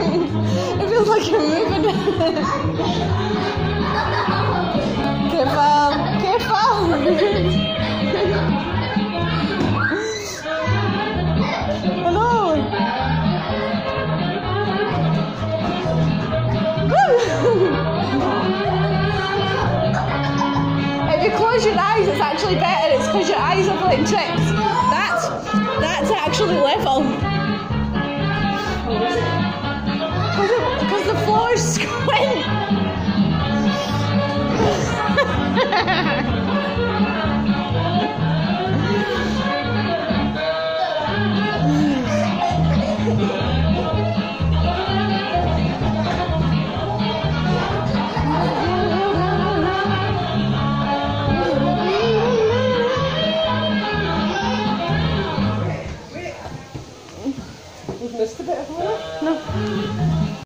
it feels like you're moving. careful, careful. Hello. if you close your eyes, it's actually better. It's because your eyes are playing tricks. That's that's actually level. Because the floor is squint. We've missed a bit of water. No.